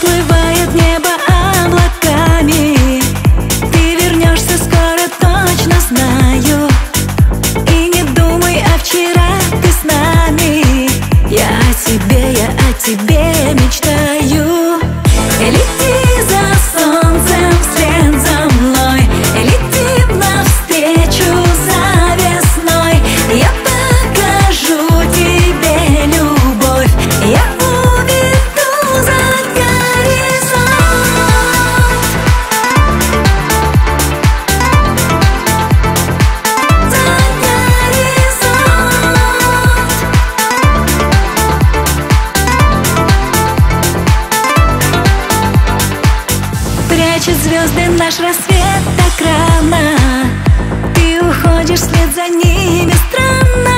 Уплывает небо облаками. Ты вернешься скоро, точно знаю. И не думай, а вчера ты с нами. Я о тебе, я о тебе мечтаю. Прячет звезды наш рассвет так рано Ты уходишь вслед за ними странно.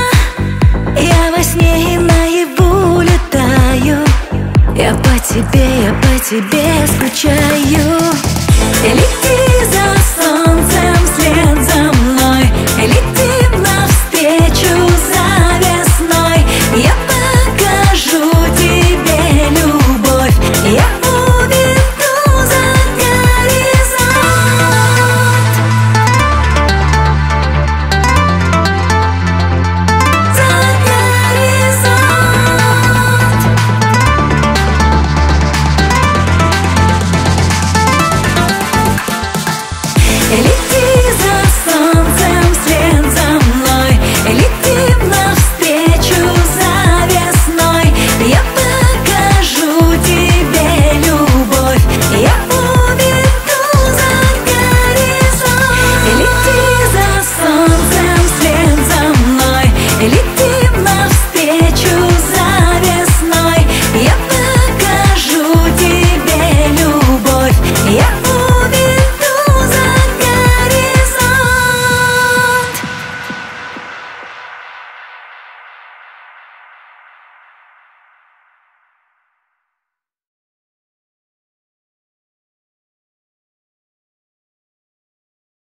Я во сне и наяву летаю. Я по тебе, я по тебе скучаю. Вслед